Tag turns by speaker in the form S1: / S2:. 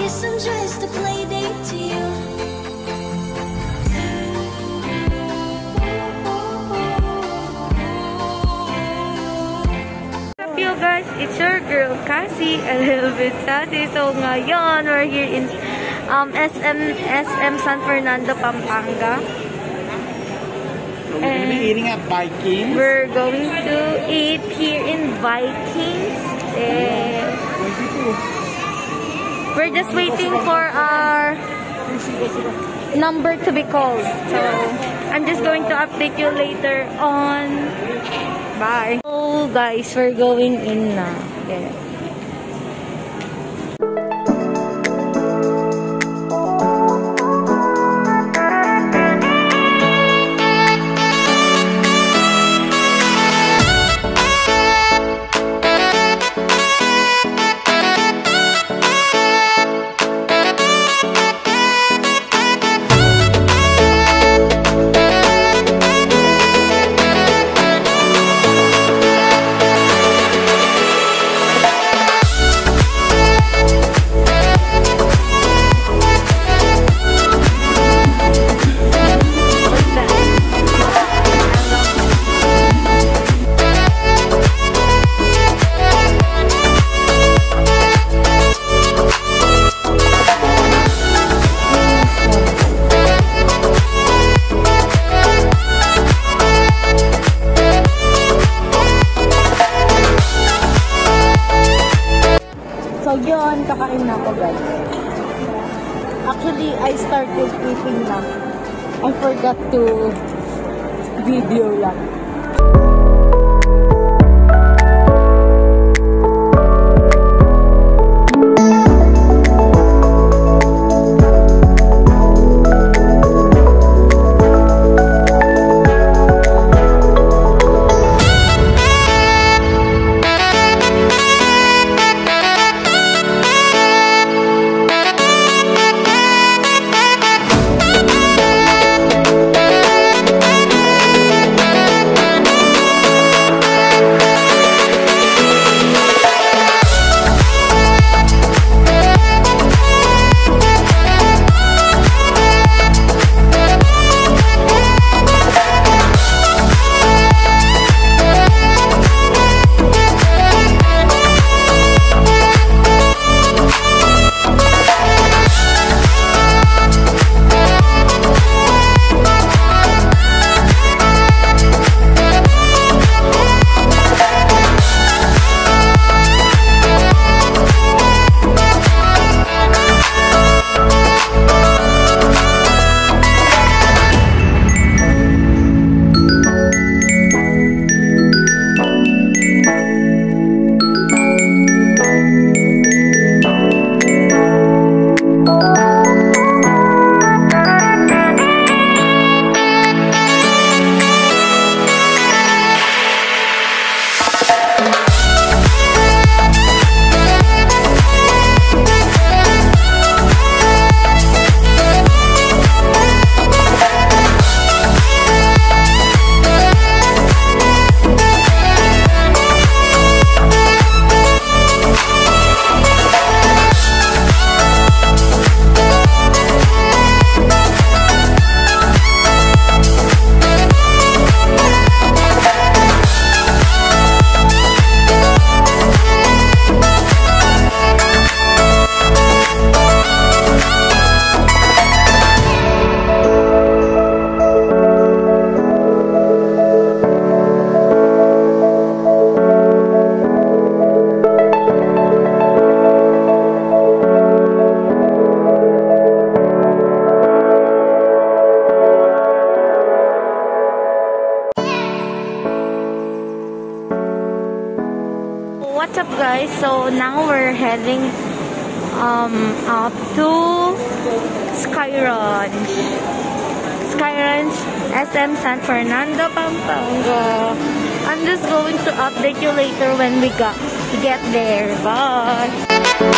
S1: guess I'm just a play date to you.
S2: up guys? It's your girl Cassie, a little bit sassy. So ngayon, we're here in um, SM, SM San Fernando, Pampanga.
S3: We're going to be eating at Vikings.
S2: We're going to eat here in Vikings. Eh, we're just waiting for our number to be called. So I'm just going to update you later on. Bye. Oh guys, we're going in now. Yeah. Guys. Actually, I started eating na. I forgot to video lang. What's up guys? So now we're heading um up to Sky Ranch. Sky Ranch, SM San Fernando, Pampanga. I'm just going to update you later when we got get there. Bye.